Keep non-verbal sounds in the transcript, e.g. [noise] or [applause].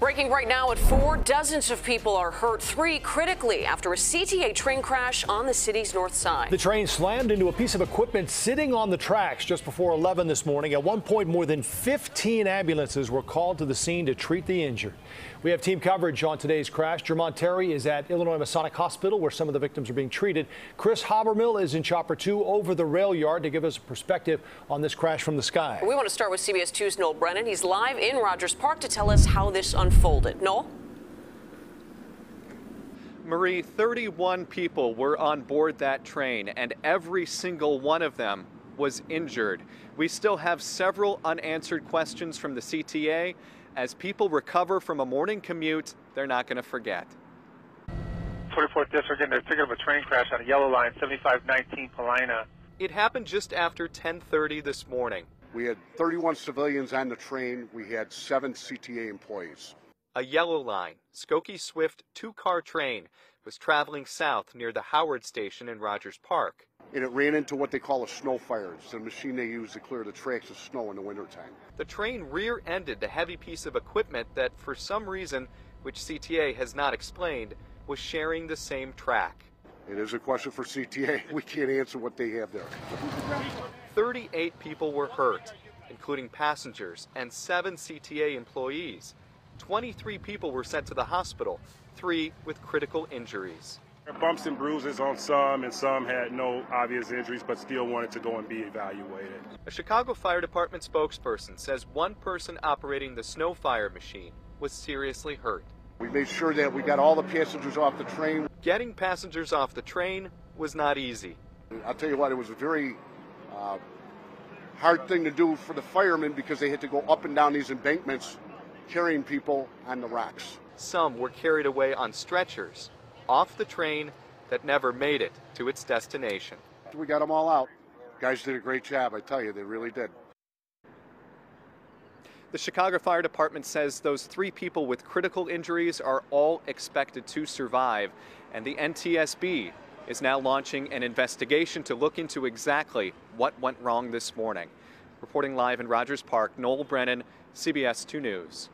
Breaking right now at 4, dozens of people are hurt, three critically after a CTA train crash on the city's north side. The train slammed into a piece of equipment sitting on the tracks just before 11 this morning. At one point, more than 15 ambulances were called to the scene to treat the injured. We have team coverage on today's crash. Jermont Terry is at Illinois Masonic Hospital, where some of the victims are being treated. Chris Habermill is in Chopper 2 over the rail yard to give us a perspective on this crash from the sky. We want to start with CBS 2's Noel Brennan. He's live in Rogers Park to tell us how this unfolded. Noel? Marie, 31 people were on board that train, and every single one of them was injured. We still have several unanswered questions from the CTA as people recover from a morning commute they're not going to forget. 44th District, and they're thinking of a train crash on a yellow line, 7519 Paulina. It happened just after 10:30 this morning. We had 31 civilians on the train. We had seven CTA employees. A yellow line, Skokie Swift two-car train, was traveling south near the Howard station in Rogers Park. And it ran into what they call a snow fire. It's the machine they use to clear the tracks of snow in the wintertime. The train rear-ended the heavy piece of equipment that, for some reason, which CTA has not explained, was sharing the same track. It is a question for CTA. [laughs] We can't answer what they have there. 38 people were hurt, including passengers and seven CTA employees. 23 people were sent to the hospital, three with critical injuries. Bumps and bruises on some, and some had no obvious injuries, but still wanted to go and be evaluated. A Chicago Fire Department spokesperson says one person operating the snow fire machine was seriously hurt. We made sure that we got all the passengers off the train. Getting passengers off the train was not easy. I'll tell you what, it was a very uh, hard thing to do for the firemen because they had to go up and down these embankments carrying people on the rocks. Some were carried away on stretchers off the train that never made it to its destination. We got them all out. Guys did a great job, I tell you, they really did. The Chicago Fire Department says those three people with critical injuries are all expected to survive, and the NTSB is now launching an investigation to look into exactly what went wrong this morning. Reporting live in Rogers Park, Noel Brennan, CBS 2 News.